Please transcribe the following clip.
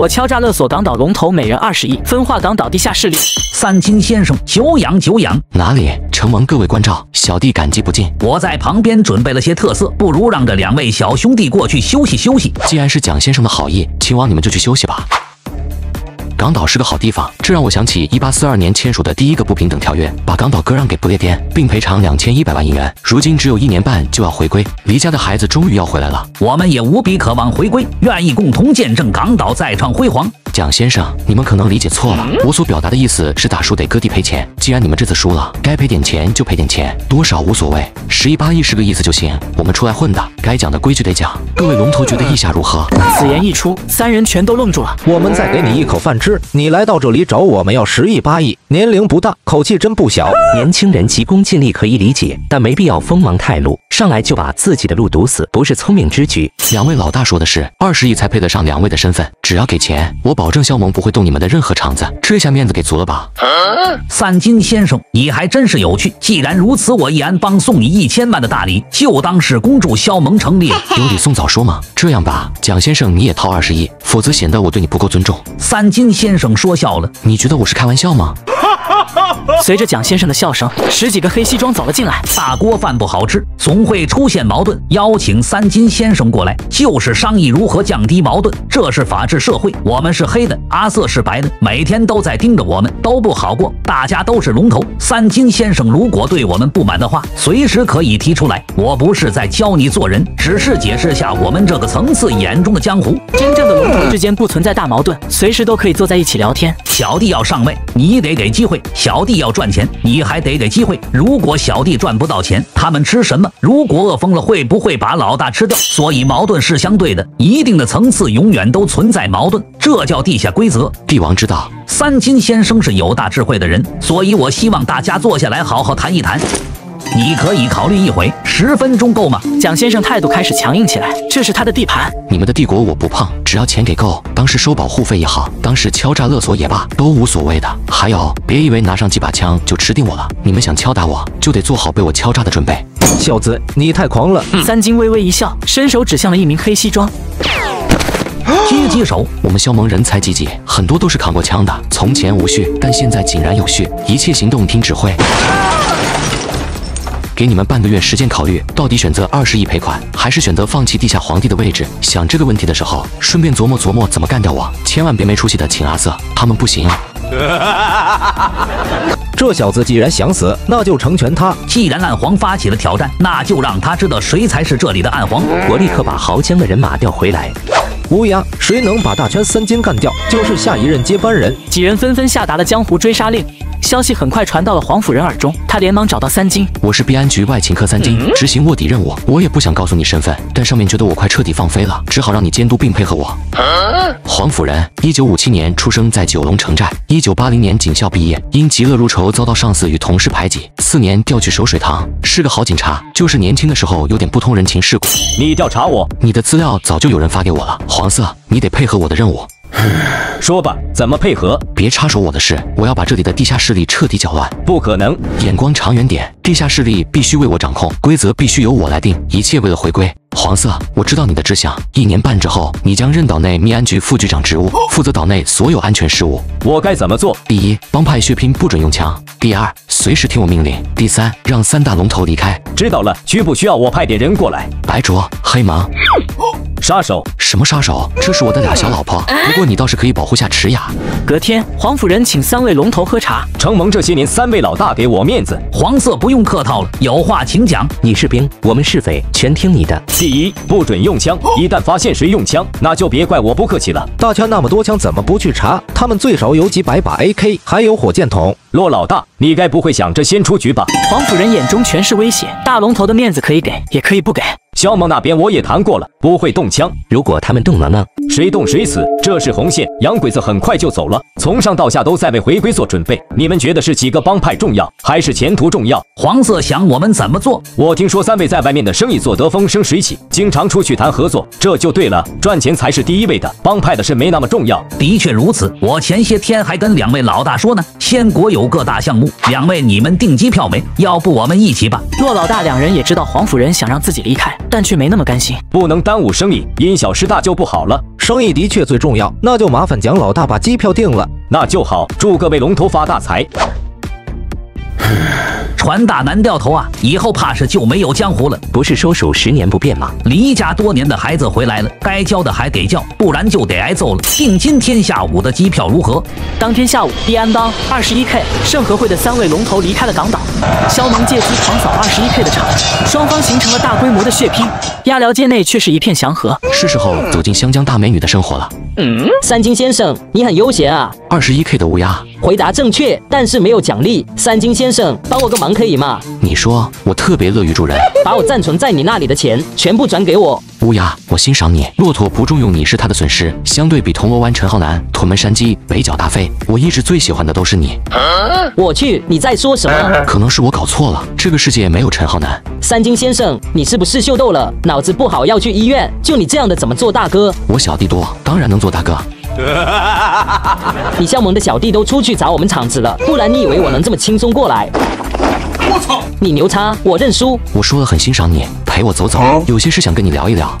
我敲诈勒索港岛龙头每人二十亿，分化港岛地下势力。三金先生，久仰久仰。哪里？承蒙各位关照，小弟感激不尽。我在旁边准备了些特色，不如让这两位小兄弟过去休息休息。既然是蒋先生的好意，秦王你们就去休息吧。港岛是个好地方，这让我想起一八四二年签署的第一个不平等条约，把港岛割让给不列颠，并赔偿两千一百万银元。如今只有一年半就要回归，离家的孩子终于要回来了。我们也无比渴望回归，愿意共同见证港岛再创辉煌。蒋先生，你们可能理解错了，我所表达的意思是打输得割地赔钱。既然你们这次输了，该赔点钱就赔点钱，多少无所谓，十亿八亿是个意思就行。我们出来混的，该讲的规矩得讲。各位龙头觉得意下如何？此言一出，三人全都愣住了。我们再给你一口饭吃，你来到这里找我们要十亿八亿，年龄不大，口气真不小。年轻人急功近利可以理解，但没必要锋芒太露，上来就把自己的路堵死，不是聪明之举。两位老大说的是，二十亿才配得上两位的身份，只要给钱，我保证肖萌不会动你们的任何肠子。这下面子给足了吧？三金先生，你还真是有趣。既然如此，我易安帮送你一千万的大礼，就当是恭祝肖萌成立。有礼送早说嘛。这样吧，蒋先生你也掏二十亿，否则显得我对你不够尊重。三金先生说笑了，你觉得我是开玩笑吗？随着蒋先生的笑声，十几个黑西装走了进来。大锅饭不好吃，总会出现矛盾。邀请三金先生过来，就是商议如何降低矛盾。这是法治社会，我们是黑的，阿瑟是白的，每天都在盯着我们，都不好过。大家都是龙头。三金先生如果对我们不满的话，随时可以提出来。我不是在教你做人，只是解释下我们这个层次眼中的江湖。真正的龙头之间不存在大矛盾，随时都可以坐在一起聊天。小弟要上位，你得给机会；小弟要赚钱，你还得给机会。如果小弟赚不到钱，他们吃什么？如果饿疯了，会不会把老大吃掉？所以矛盾是相对的，一定的层次永远都存在矛盾，这叫地下规则。帝王之道，三金先生是有大智慧的人，所以我希望大家坐下来好好谈一谈。你可以考虑一回，十分钟够吗？蒋先生态度开始强硬起来，这是他的地盘。你们的帝国我不碰，只要钱给够，当时收保护费也好，当时敲诈勒索也罢，都无所谓的。还有，别以为拿上几把枪就吃定我了，你们想敲打我，就得做好被我敲诈的准备。小子，你太狂了！三金微微一笑，伸手指向了一名黑西装。狙击手，我们肖盟人才济济，很多都是扛过枪的。从前无序，但现在井然有序，一切行动听指挥。给你们半个月时间考虑，到底选择二十亿赔款，还是选择放弃地下皇帝的位置？想这个问题的时候，顺便琢磨琢磨怎么干掉我。千万别没出息的请阿瑟，他们不行。这小子既然想死，那就成全他。既然暗皇发起了挑战，那就让他知道谁才是这里的暗皇。我立刻把豪枪的人马调回来。乌鸦，谁能把大圈三金干掉，就是下一任接班人。几人纷纷下达了江湖追杀令。消息很快传到了黄甫仁耳中，他连忙找到三金。我是币安局外勤科三金，执行卧底任务。我也不想告诉你身份，但上面觉得我快彻底放飞了，只好让你监督并配合我。黄甫仁，一九五七年出生在九龙城寨，一九八零年警校毕业，因嫉恶如仇遭到上司与同事排挤，四年调去守水塘，是个好警察，就是年轻的时候有点不通人情世故。你调查我，你的资料早就有人发给我了。黄色，你得配合我的任务。说吧，怎么配合？别插手我的事，我要把这里的地下势力彻底搅乱。不可能，眼光长远点，地下势力必须为我掌控，规则必须由我来定，一切为了回归。黄色，我知道你的志向。一年半之后，你将任岛内密安局副局长职务，负责岛内所有安全事务。我该怎么做？第一，帮派血拼不准用枪；第二，随时听我命令；第三，让三大龙头离开。知道了，需不需要我派点人过来？白灼、黑芒。杀手？什么杀手？这是我的俩小老婆。不过你倒是可以保护下迟雅。隔天，黄甫人请三位龙头喝茶。承蒙这些年三位老大给我面子，黄色不用客套了，有话请讲。你是兵，我们是匪，全听你的。第一，不准用枪。一旦发现谁用枪，那就别怪我不客气了。大家那么多枪，怎么不去查？他们最少有几百把 AK，还有火箭筒。骆老大，你该不会想着先出局吧？黄甫人眼中全是威胁。大龙头的面子可以给，也可以不给。肖萌那边我也谈过了，不会动枪。如果他们动了呢？谁动谁死，这是红线。洋鬼子很快就走了，从上到下都在为回归做准备。你们觉得是几个帮派重要，还是前途重要？黄色想我们怎么做？我听说三位在外面的生意做得风生水起，经常出去谈合作，这就对了。赚钱才是第一位的，帮派的事没那么重要。的确如此，我前些天还跟两位老大说呢，仙国有个大项目，两位你们订机票没？要不我们一起吧？骆老大两人也知道黄甫仁想让自己离开。但却没那么甘心。不能耽误生意，因小失大就不好了。生意的确最重要，那就麻烦蒋老大把机票订了。那就好，祝各位龙头发大财。船大难掉头啊！以后怕是就没有江湖了。不是说数十年不变吗？离家多年的孩子回来了，该教的还得教，不然就得挨揍了。定今天下午的机票如何？当天下午，利安邦、二十一 K、盛和会的三位龙头离开了港岛，肖农借机狂扫二十一 K 的场，双方形成了大规模的血拼。鸭寮街内却是一片祥和，是时候走进湘江大美女的生活了。嗯三金先生，你很悠闲啊。二十一 K 的乌鸦，回答正确，但是没有奖励。三金先生，帮我个忙可以吗？你说我特别乐于助人。把我暂存在你那里的钱全部转给我。乌鸦，我欣赏你。骆驼不重用你是他的损失。相对比铜锣湾陈浩南、屯门山鸡、北角大飞，我一直最喜欢的都是你。我去，你在说什么？可能是我搞错了，这个世界没有陈浩南。三金先生，你是不是秀逗了？脑子不好要去医院？就你这样的怎么做大哥？我小弟多，当然能做大哥。你笑萌的小弟都出去砸我们场子了，不然你以为我能这么轻松过来？我操！你牛叉，我认输。我说了很欣赏你，陪我走走，有些事想跟你聊一聊。